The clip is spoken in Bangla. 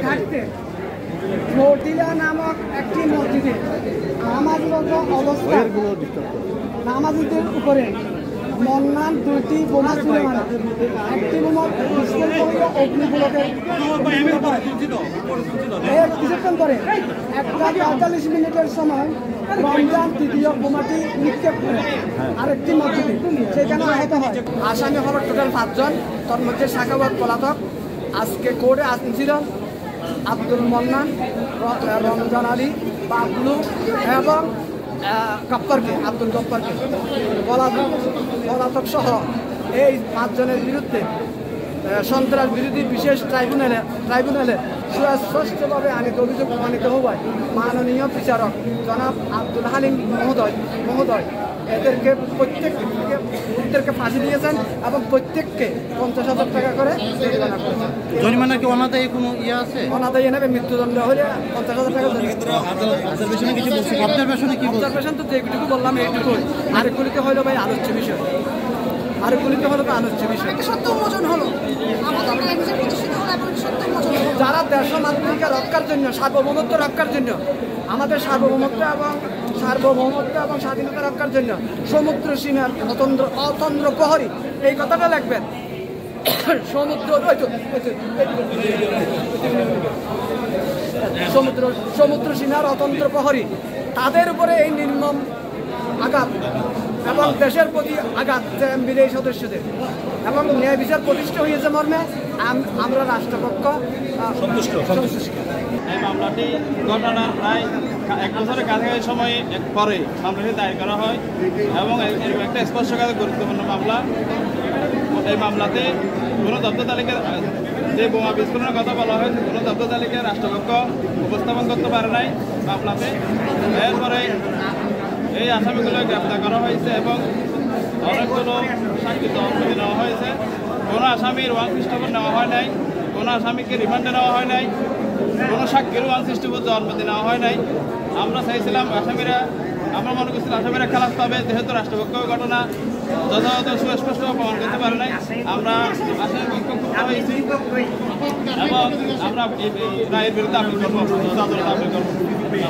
ঘাটতে নামক একটি মসজিদে নামাজরত অবস্থায় নামাজিদের উপরে মন্নান দুইটি বোমা ছুড়ে মারে একটি অগ্নিগুলোকে কিছুক্ষণ পরে একটা পঁয়তাল্লিশ মিনিটের সময় রমজান তৃতীয় বোমাটি নিক্ষেপ করে আরেকটি মসজিদে সেখানে আহত হয়। আসামি হল টোটাল পাঁচজন তার মধ্যে শাখাবাদ পলাতক। আজকে কোর্টে আসছিলেন আব্দুল মন্নান রমজান আলী বাবলু এবং গপ্পরকে আব্দুল গপ্পরকে। পলাতক পলাতক সহ এই পাঁচজনের বিরুদ্ধে সন্ত্রাস বিরোধী বিশেষ ট্রাইব্যুনালে ট্রাইব্যুনালে সুস্পষ্টভাবে আনিত অভিযোগ প্রমাণিত হওয়ায় মাননীয় বিচারক জনাব আব্দুল হালিম মহোদয় মহোদয় এদেরকে প্রত্যেককে প্রত্যেককে ফাঁসি দিয়েছেন এবং প্রত্যেককে পঞ্চাশ হাজার টাকা করে জরিমানা করেছেন। জরিমানা কি অনাদায়ী কোনো ইয়ে আছে? অনাদায়ী নেবে মৃত্যুদণ্ড হলে পঞ্চাশ হাজার টাকা অবজারভেশনে কিছু বলছে? অবজারভেশনে কি বলছে? অবজারভেশন তো যেটুকু বললাম এইটুকুই আরেকগুলিতে হলো ভাই আলোচ্য বিষয়। আরেকগুলিতে হলো তো আলোচ্য বিষয়। সত্য উন্মোচন হলো। যারা দেশ মাতৃকা রক্ষার জন্য সার্বভৌমত্ব রক্ষার জন্য আমাদের সার্বভৌমত্ব এবং সার্বভৌমত্ব এবং স্বাধীনতা রক্ষার জন্য সমুদ্র সীমার অতন্দ্র অতন্দ্র প্রহরী এই কথাটা লিখবেন। সমুদ্র সমুদ্র সমুদ্র সীমার অতন্ত্র প্রহরী তাদের উপরে এই নির্মম আঘাত এবং দেশের প্রতি আঘাত বিদেশি সদস্যদের। এবং ন্যায় বিচার প্রতিষ্ঠা হয়েছে মর্মে আম- আমরা রাষ্ট্রপক্ষ সন্তুষ্ট এই মামলাটি ঘটনার প্রায় এক বছরের কাছাকাছি সময় পরে মামলাটি দায়ের করা হয় এবং একটা স্পর্শকারী গুরুত্বপূর্ণ মামলা। এই মামলাতে কোনো দপ্তর তালিকা যে বোমা বিস্ফোরণের কথা বলা হয়েছে কোনো দপ্তর তালিকা রাষ্ট্রপক্ষ উপস্থাপন করতে পারে নাই মামলাতে। এরপরে এই আসামিগুলো গ্রেপ্তার করা হয়েছে এবং অনেকগুলো সাক্ষী তহবিল নেওয়া হয়েছে। কোনো আসামির ওয়ান সিস্টেমে নেওয়া হয় নাই, কোনো আসামিকে রিমান্ডে নেওয়া হয় নাই, কোনো সাক্ষীর ওয়ান সিস্টেমে জন্মদিন নেওয়া হয় নাই। আমরা চাইছিলাম আসামিরা, আমরা মনে করছিলাম আসামিরা খেলাফ পাবে, যেহেতু রাষ্ট্রপক্ষ ঘটনা, যথাযথ সুস্পষ্ট প্রমাণ করতে পারে নাই। আমরা আসামি পক্ষ ক্ষুব্ধ হয়েছি এবং আমরা রায়ের বিরুদ্ধে আপিল করব আপিল করব।